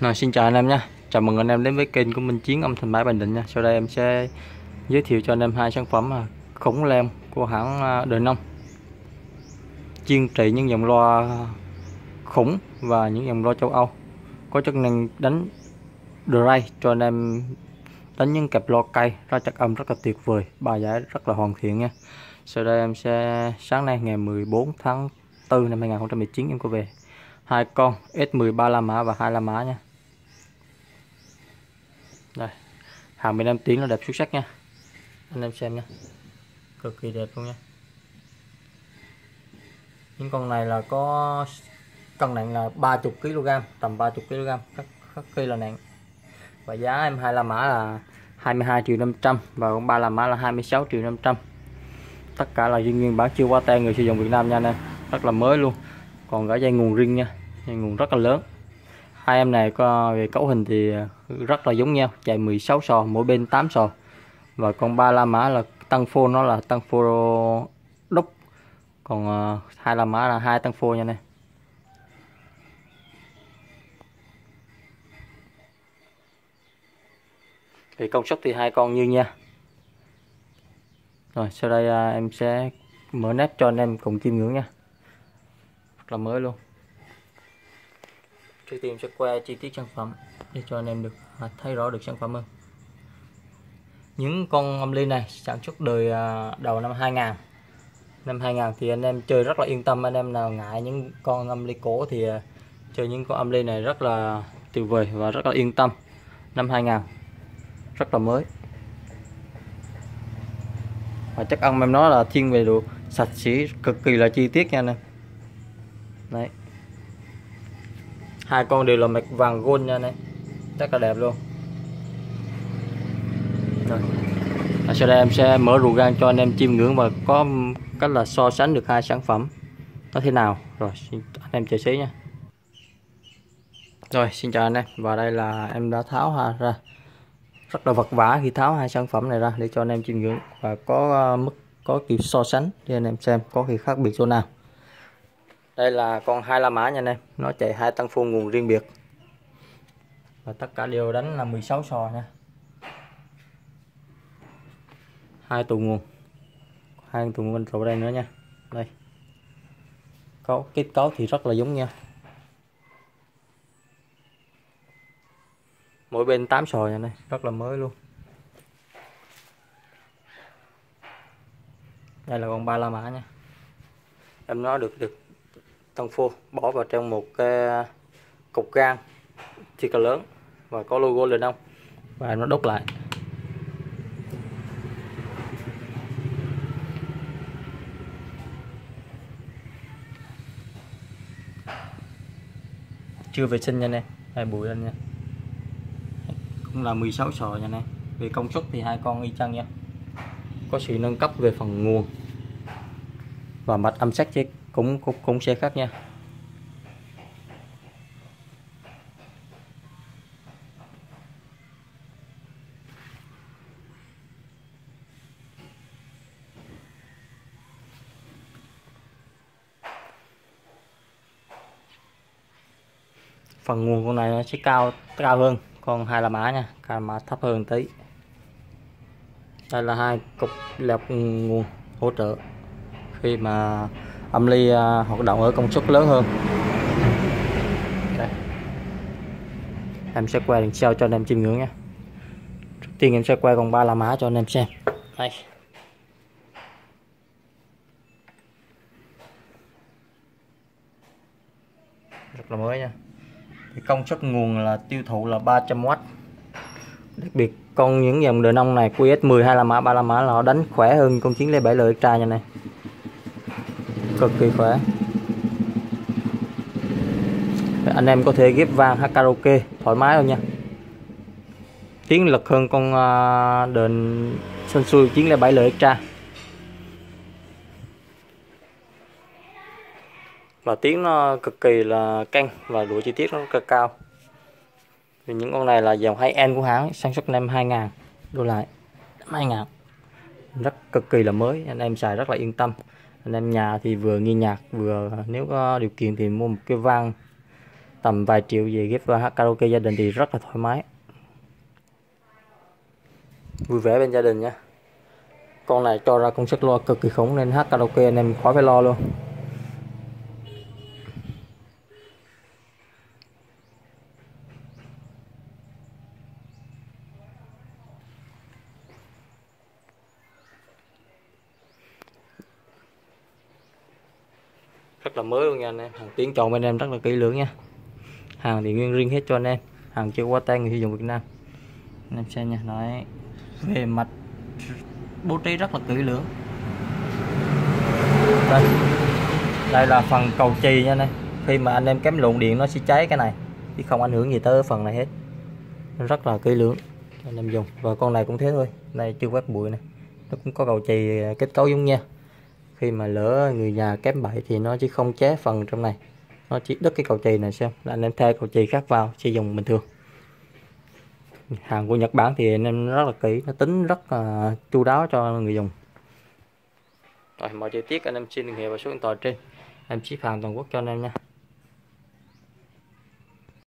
Rồi, xin chào anh em nha. Chào mừng anh em đến với kênh của Minh Chiến âm thanh Máy Bình Định nha. Sau đây em sẽ giới thiệu cho anh em hai sản phẩm à, khủng lem của hãng à, Đời Nông. Chuyên trị những dòng loa khủng và những dòng loa châu Âu. Có chức năng đánh dry cho anh em đánh những cặp loa cây ra chất âm rất là tuyệt vời Bài giải rất là hoàn thiện nha. Sau đây em sẽ sáng nay ngày 14 tháng 4 năm 2019 em có về hai con S13 la mã và hai la mã nha đây. Hàng 15 tiếng là đẹp xuất sắc nha. Anh em xem nha. Cực kỳ đẹp luôn nha. Những con này là có cân nặng là 30 kg tầm 30 kg rất, rất khi là nặng. Và giá em hai la mã là 22 triệu 500 và con ba la mã là 26 triệu 500 tất cả là duyên nguyên bản chưa qua tay người sử dụng Việt Nam nha anh em. Rất là mới luôn. Còn cả dây nguồn riêng nha. Dây nguồn rất là lớn hai em này có về cấu hình thì ờ, rất là giống nhau chạy 16 sò mỗi bên 8 sò. Và con ba la mã là tăng phô nó là tăng phô đúc còn uh, hai la mã là hai tăng phô nha này. Thì công suất thì hai con như nha. Rồi sau đây uh, em sẽ mở nắp cho anh em cùng chiêm ngưỡng nha. Rất là mới luôn trước tiên sẽ qua chi tiết sản phẩm để cho anh em được à, thấy rõ được sản phẩm hơn. Những con âm ly này sản xuất đời à, đầu năm 2000 năm 2000 thì anh em chơi rất là yên tâm, anh em nào ngại những con âm ly cổ thì à, chơi những con âm ly này rất là tuyệt vời và rất là yên tâm. Năm 2000 rất là mới. Và chắc ăn em nói là thiên về độ sạch sẽ cực kỳ là chi tiết nha anh em. Đấy hai con đều là mạch vàng gold nha này rất là đẹp luôn. Rồi. À, sau đây em sẽ mở ruột gan cho anh em chiêm ngưỡng và có cách là so sánh được hai sản phẩm. Nó thế nào? Rồi anh em chờ xí nha. Rồi xin chào anh em. Và đây là em đã tháo ra. Rất là vật vả khi tháo hai sản phẩm này ra để cho anh em chiêm ngưỡng. Và có uh, mức có kiểu so sánh. Để anh em xem có gì khác biệt chỗ nào đây là con hai la mã nha anh em. Nó chạy hai tăng phun nguồn riêng biệt. Và tất cả đều đánh là 16 sò nha. Hai tù nguồn. Hai tù nguồn rồi đây nữa nha. Đây. Có kết cấu thì rất là giống nhau mỗi bên 8 sò nha này rất là mới luôn. Đây là con ba la mã nha. Em nói được được tân phô bỏ vào trong một cái ờ, cục gan thiệt là lớn và có logo lên đông và nó đốt lại. Chưa vệ sinh nha nè hai bụi lên nha. Cũng là 16 sò nha nè về công suất thì hai con y chang nha có sự nâng cấp về phần nguồn và mạch âm sắc chứ cũng cũng, cũng sẽ khác nha. Phần nguồn con này nó sẽ cao cao hơn còn hai là mã nha cao mã thấp hơn tí. Đây là hai cục lọc nguồn hỗ trợ. Khi mà âm ly à, hoạt động ở công suất lớn hơn. Đây. em sẽ quay đằng sau cho anh em chiêm ngưỡng nha. Trước tiên em sẽ quay con ba la mã cho anh em xem. Đây. Rất là mới nha. Thì công suất nguồn là tiêu thụ là 300W đặc biệt, con những dòng đời nông này QS10 hay là mã ba la mã là họ đánh khỏe hơn con chiến lê bảy lợi tra nha này cực kỳ khỏe. Anh em có thể ghép vang hát karaoke thoải mái luôn nha. Tiếng lực hơn con à, đền sân xui chiến là bảy lợi extra. Và tiếng nó cực kỳ là căng và độ chi tiết nó cực cao. Vì những con này là dòng hay end của hãng, sản xuất năm 2000 đô lại 2000 rất cực kỳ là mới, anh em xài rất là yên tâm nên nhà thì vừa nghe nhạc, vừa nếu có điều kiện thì mua một cái vang tầm vài triệu về ghép vào hát karaoke gia đình thì rất là thoải mái. Vui vẻ bên gia đình nhé con này cho ra công suất loa cực kỳ khủng nên hát karaoke anh em khỏi phải lo luôn. Rất là mới luôn nha anh em. Hàng tiếng chọn bên em rất là kỹ lưỡng nha. Hàng thì nguyên riêng hết cho anh em. Hàng chưa qua tay người sử dụng Việt Nam. Anh em xem nha, nói về mặt bố trí rất là kỹ lưỡng. Đây. Đây là phần cầu chì nha anh em. Khi mà anh em kém lộn điện nó sẽ cháy cái này, chứ không ảnh hưởng gì tới phần này hết. Rất là kỹ lưỡng anh em dùng. Và con này cũng thế thôi. Này chưa quét bụi này. Nó cũng có cầu chì kết cấu giống nha khi mà lỡ người nhà kém bậy thì nó chỉ không ché phần trong này. Nó chỉ đứt cái cầu chì này xem, là anh em thay cầu chì khác vào, sử dụng bình thường. Hàng của Nhật Bản thì anh em rất là kỹ, nó tính rất là chu đáo cho người dùng. Rồi, mọi chi tiết anh em xin liên hệ vào số điện thoại trên. Em ship hàng toàn quốc cho anh em nha.